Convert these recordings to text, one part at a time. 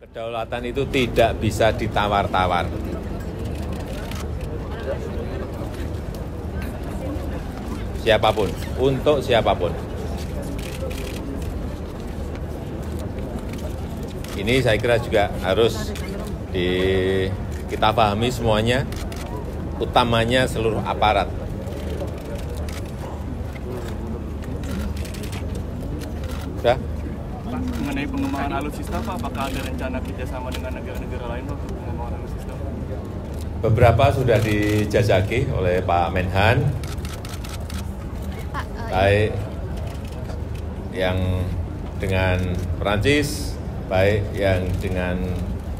Kedaulatan itu tidak bisa ditawar-tawar. Siapa pun, untuk siapa pun. Ini saya kira juga harus di, kita pahami semuanya, utamanya seluruh aparat. Sudah? Pak, mengenai pengembangan alutsista Pak, apakah ada rencana kerjasama dengan negara-negara lain Pak untuk pengembangan alutsista? Beberapa sudah dijajaki oleh Pak Menhan, Pak, eh, baik yang dengan Perancis, baik yang dengan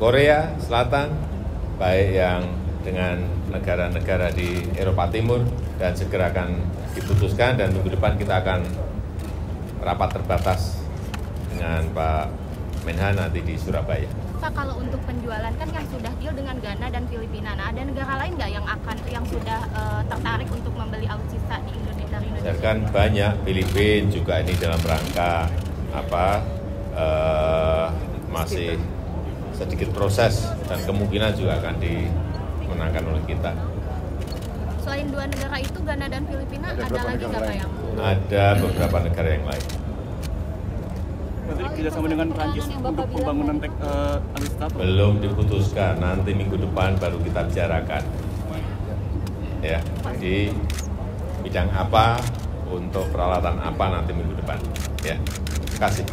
Korea Selatan, baik yang dengan negara-negara di Eropa Timur, dan segera akan diputuskan dan minggu depan kita akan rapat terbatas dengan Pak Menhan nanti di Surabaya. Pak kalau untuk penjualan kan yang sudah deal dengan Ghana dan Filipina. Nah, ada negara lain nggak yang akan yang sudah eh, tertarik untuk membeli alutsista di Indonesia Ya Indonesia? kan banyak Filipina juga ini dalam rangka apa eh, masih sedikit proses dan kemungkinan juga akan dimenangkan oleh kita. Selain dua negara itu Ghana dan Filipina ada, lagi nggak Pak yang? Ada beberapa negara yang lain. Kerjasama dengan Prancis untuk pembangunan tek, eh, alutsista? Belum diputuskan, nanti minggu depan baru kita bicarakan. Ya, di bidang apa untuk peralatan apa nanti minggu depan. Ya, terima kasih.